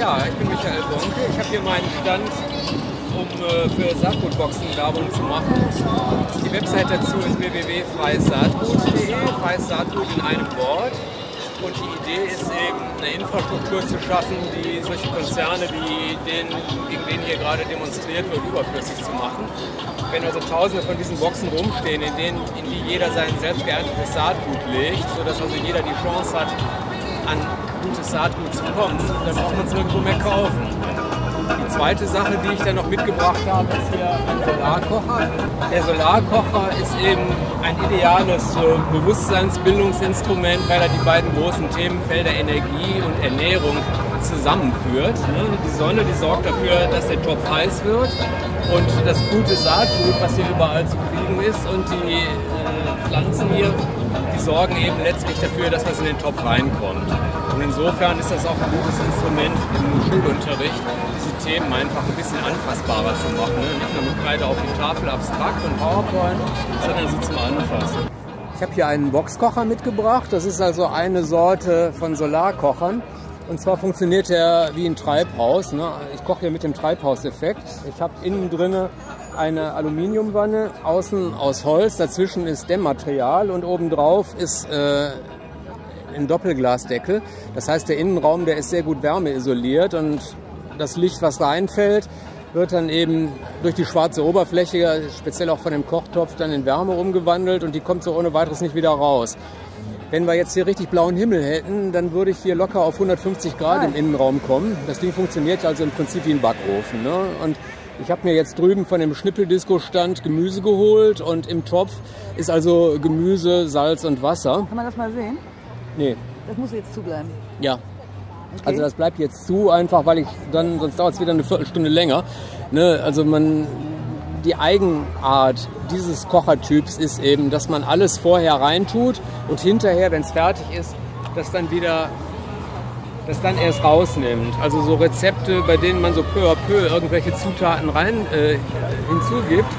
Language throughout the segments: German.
Ja, ich bin Michael Bonke. Ich habe hier meinen Stand, um äh, für Saatgutboxen Werbung zu machen. Die Website dazu ist www.freisaatgut.de, freies Saatgut in einem Wort. Und die Idee ist eben, eine Infrastruktur zu schaffen, die solche Konzerne wie den, gegen den hier gerade demonstriert wird, überflüssig zu machen. Wenn also tausende von diesen Boxen rumstehen, in, denen, in die jeder sein selbst geerntetes Saatgut legt, sodass also jeder die Chance hat, an gutes Saatgut zu kommen, dann braucht man es nirgendwo mehr kaufen. Die zweite Sache, die ich dann noch mitgebracht habe, ist hier ein Solarkocher. Der Solarkocher ist eben ein ideales äh, Bewusstseinsbildungsinstrument, weil er die beiden großen Themenfelder Energie und Ernährung zusammenführt. Ne? Die Sonne, die sorgt dafür, dass der Topf heiß wird und das gute Saatgut, was hier überall zu kriegen ist und die äh, Pflanzen hier, die sorgen eben letztlich dafür, dass was in den Topf reinkommt. Und insofern ist das auch ein gutes Instrument im Schulunterricht, diese Themen einfach ein bisschen anfassbarer zu machen. Ne? Nicht nur mit Kreide auf die Tafel abstrakt und PowerPoint, sondern sie zum Anfassen. Ich habe hier einen Boxkocher mitgebracht. Das ist also eine Sorte von Solarkochern. Und zwar funktioniert er wie ein Treibhaus. Ne? Ich koche hier mit dem Treibhauseffekt. Ich habe innen drin eine Aluminiumwanne, außen aus Holz, dazwischen ist Dämmmaterial und obendrauf ist äh, ein Doppelglasdeckel. Das heißt, der Innenraum, der ist sehr gut wärmeisoliert und das Licht, was reinfällt, wird dann eben durch die schwarze Oberfläche, speziell auch von dem Kochtopf, dann in Wärme umgewandelt und die kommt so ohne weiteres nicht wieder raus. Wenn wir jetzt hier richtig blauen Himmel hätten, dann würde ich hier locker auf 150 Grad im Innenraum kommen. Das Ding funktioniert also im Prinzip wie ein Backofen. Ne? Und ich habe mir jetzt drüben von dem Schnippeldisco-Stand Gemüse geholt und im Topf ist also Gemüse, Salz und Wasser. Kann man das mal sehen? Nee. Das muss jetzt zubleiben. Ja. Okay. Also das bleibt jetzt zu, einfach weil ich dann, sonst dauert es wieder eine Viertelstunde länger. Ne? Also man, die Eigenart dieses Kochertyps ist eben, dass man alles vorher reintut und hinterher, wenn es fertig ist, das dann wieder, das dann erst rausnimmt. Also so Rezepte, bei denen man so peu à peu irgendwelche Zutaten rein äh, hinzugibt,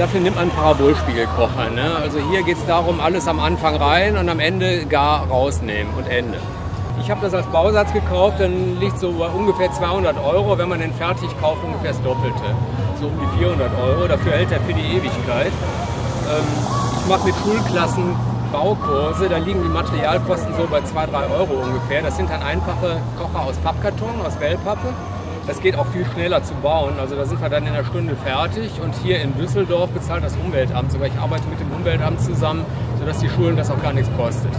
Dafür nimmt man Parabolspiegelkocher. Ne? Also hier geht es darum, alles am Anfang rein und am Ende gar rausnehmen und Ende. Ich habe das als Bausatz gekauft, dann liegt so bei ungefähr 200 Euro. Wenn man den fertig kauft, ungefähr das Doppelte. So um die 400 Euro. Dafür hält er für die Ewigkeit. Ähm, ich mache mit Schulklassen Baukurse, da liegen die Materialkosten so bei 2, 3 Euro ungefähr. Das sind dann einfache Kocher aus Pappkarton, aus Wellpappe. Das geht auch viel schneller zu bauen. Also da sind wir dann in einer Stunde fertig. Und hier in Düsseldorf bezahlt das Umweltamt sogar. Ich arbeite mit dem Umweltamt zusammen, sodass die Schulen das auch gar nichts kostet.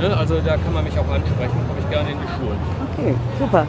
Ne? Also da kann man mich auch ansprechen, komme ich gerne in die Schulen. Okay, super.